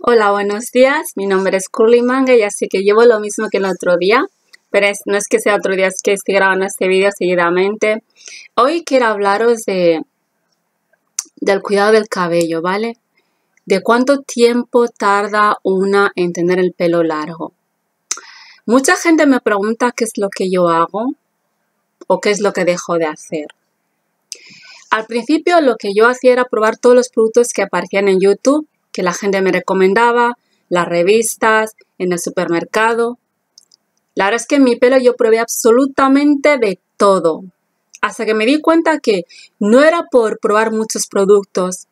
Hola, buenos días. Mi nombre es Curly Manga y así que llevo lo mismo que el otro día, pero no es que sea otro día, es que estoy grabando este vídeo seguidamente. Hoy quiero hablaros de del cuidado del cabello, ¿vale? De cuánto tiempo tarda una en tener el pelo largo. Mucha gente me pregunta qué es lo que yo hago o qué es lo que dejo de hacer. Al principio lo que yo hacía era probar todos los productos que aparecían en YouTube que la gente me recomendaba, las revistas, en el supermercado. La verdad es que en mi pelo yo probé absolutamente de todo. Hasta que me di cuenta que no era por probar muchos productos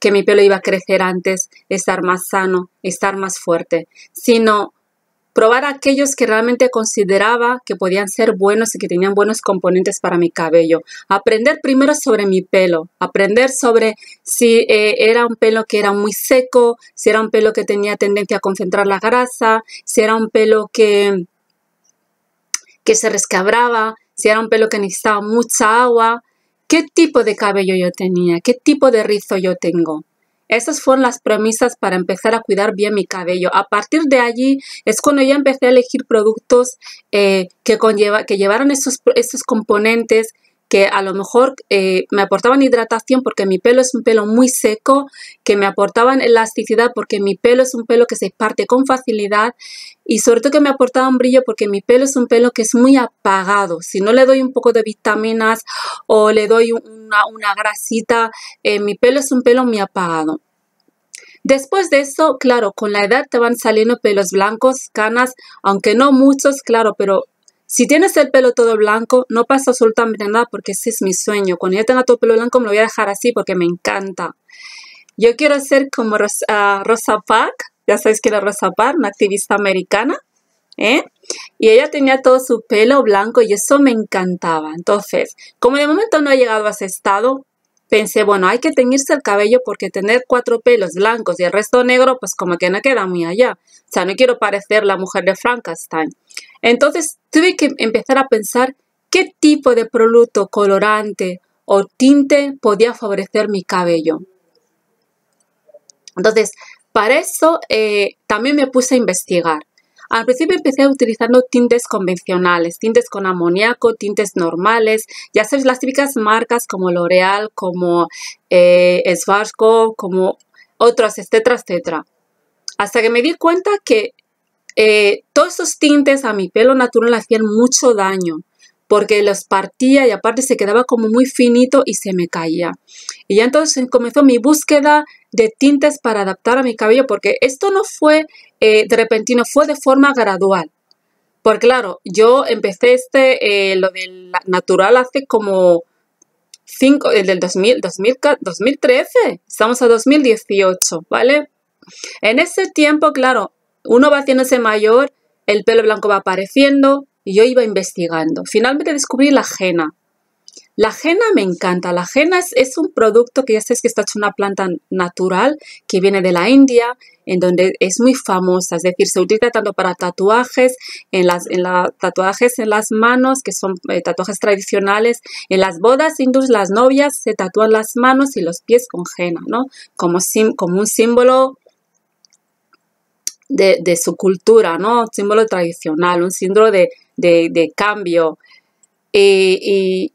que mi pelo iba a crecer antes, estar más sano, estar más fuerte, sino probar aquellos que realmente consideraba que podían ser buenos y que tenían buenos componentes para mi cabello. Aprender primero sobre mi pelo, aprender sobre si eh, era un pelo que era muy seco, si era un pelo que tenía tendencia a concentrar la grasa, si era un pelo que, que se rescabraba, si era un pelo que necesitaba mucha agua, qué tipo de cabello yo tenía, qué tipo de rizo yo tengo. Esas fueron las premisas para empezar a cuidar bien mi cabello. A partir de allí es cuando ya empecé a elegir productos eh, que, conlleva, que llevaron esos, esos componentes que a lo mejor eh, me aportaban hidratación porque mi pelo es un pelo muy seco, que me aportaban elasticidad porque mi pelo es un pelo que se parte con facilidad y sobre todo que me aportaban brillo porque mi pelo es un pelo que es muy apagado. Si no le doy un poco de vitaminas o le doy una, una grasita, eh, mi pelo es un pelo muy apagado. Después de eso, claro, con la edad te van saliendo pelos blancos, canas, aunque no muchos, claro, pero si tienes el pelo todo blanco, no pasa absolutamente nada porque ese es mi sueño. Cuando yo tenga todo el pelo blanco me lo voy a dejar así porque me encanta. Yo quiero ser como Rosa, Rosa Parks, ya sabéis que era Rosa Parks, una activista americana. ¿eh? Y ella tenía todo su pelo blanco y eso me encantaba. Entonces, como de momento no he llegado a ese estado, pensé, bueno, hay que teñirse el cabello porque tener cuatro pelos blancos y el resto negro, pues como que no queda muy allá. O sea, no quiero parecer la mujer de Frankenstein. Entonces tuve que empezar a pensar qué tipo de producto colorante o tinte podía favorecer mi cabello. Entonces, para eso eh, también me puse a investigar. Al principio empecé utilizando tintes convencionales, tintes con amoníaco, tintes normales, ya sabes, las típicas marcas como L'Oreal, como eh, como otras, etcétera, etcétera. Hasta que me di cuenta que eh, todos esos tintes a mi pelo natural hacían mucho daño porque los partía y aparte se quedaba como muy finito y se me caía. Y ya entonces comenzó mi búsqueda de tintes para adaptar a mi cabello porque esto no fue eh, de repentino, fue de forma gradual. Porque claro, yo empecé este, eh, lo del natural hace como 5, el del 2000, 2013, estamos a 2018, ¿vale? En ese tiempo, claro, uno va haciéndose mayor, el pelo blanco va apareciendo y yo iba investigando. Finalmente descubrí la jena. La jena me encanta. La jena es, un producto que ya sabes que está hecho una planta natural que viene de la India, en donde es muy famosa. Es decir, se utiliza tanto para tatuajes, en las, tatuajes en las manos, que son eh, tatuajes tradicionales. En las bodas hindús, las novias se tatúan las manos y los pies con jena, ¿no? Como, como un símbolo de, su cultura, ¿no? Símbolo tradicional, un símbolo de, cambio. y,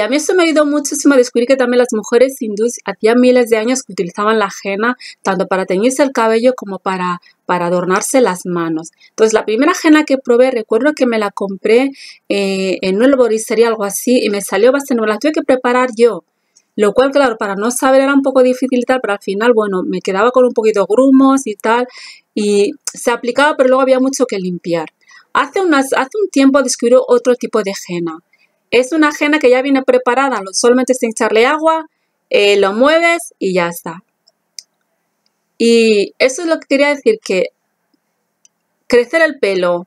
a mí eso me ayudado muchísimo a descubrir que también las mujeres hindúes hacían miles de años que utilizaban la henna tanto para teñirse el cabello como para, para adornarse las manos. Entonces, la primera henna que probé, recuerdo que me la compré eh, en un sería algo así, y me salió bastante, me la tuve que preparar yo. Lo cual, claro, para no saber era un poco difícil y tal, pero al final, bueno, me quedaba con un poquito grumos y tal, y se aplicaba, pero luego había mucho que limpiar. Hace, unas, hace un tiempo descubrí otro tipo de henna. Es una henna que ya viene preparada, solamente sin echarle agua, eh, lo mueves y ya está. Y eso es lo que quería decir, que crecer el pelo,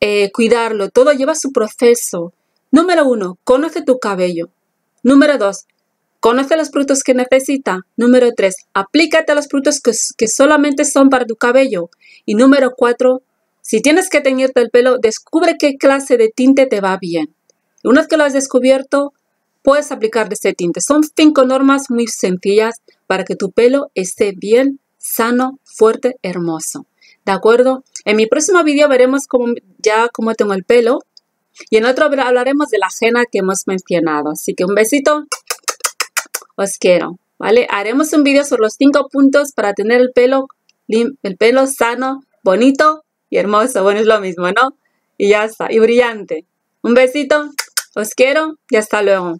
eh, cuidarlo, todo lleva su proceso. Número uno, conoce tu cabello. Número 2. Conoce los productos que necesita. Número 3. Aplícate a los productos que, solamente son para tu cabello. Y número 4. Si tienes que teñirte el pelo, descubre qué clase de tinte te va bien. una vez que lo has descubierto, puedes aplicar ese tinte. Son cinco normas muy sencillas para que tu pelo esté bien sano, fuerte, hermoso. ¿De acuerdo? En mi próximo vídeo veremos cómo, ya cómo tengo el pelo. Y en otro hablaremos de la ajena que hemos mencionado. Así que un besito. Os quiero. ¿Vale? Haremos un vídeo sobre los cinco puntos para tener el pelo, el pelo sano, bonito y hermoso. Bueno, es lo mismo, ¿no? Y ya está. Y brillante. Un besito. Os quiero y hasta luego.